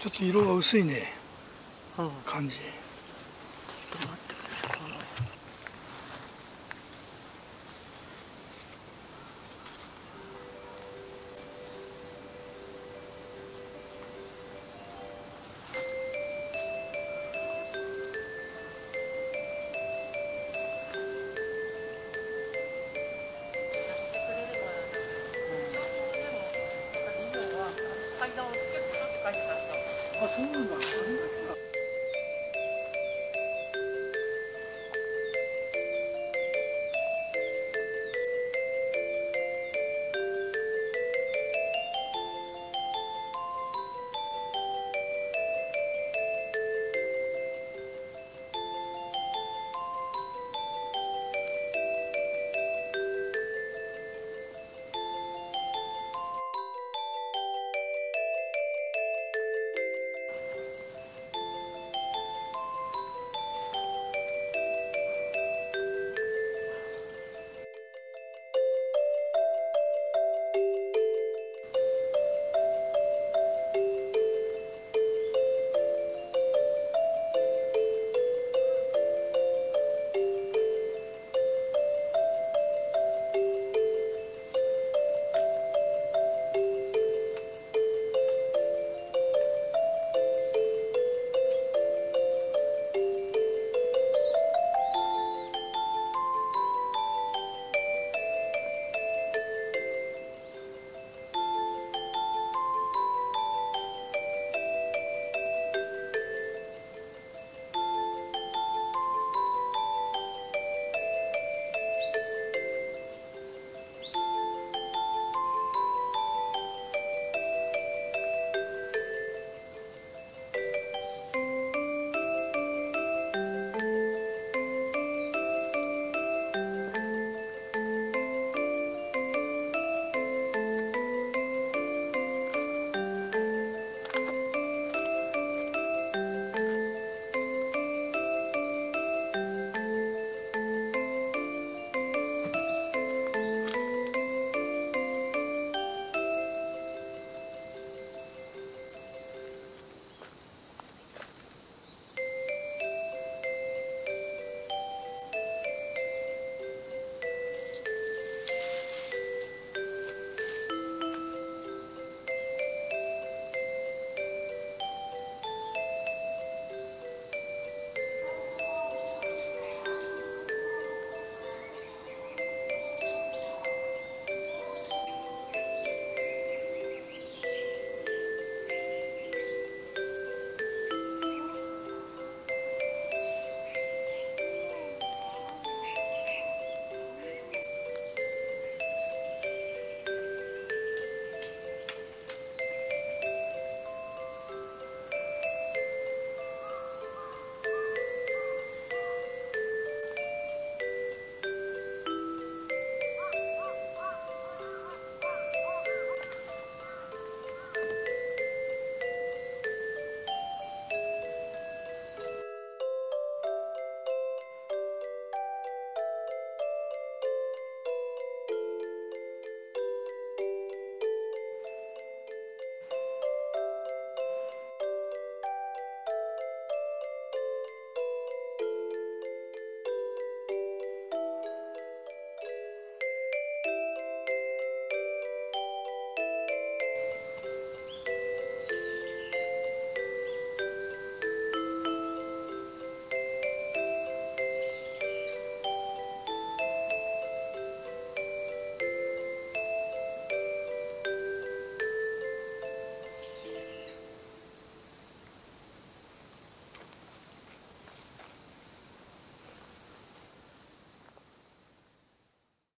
ちょっと色が薄いね。うん。感じ。ちょっと待ってあそうなんだ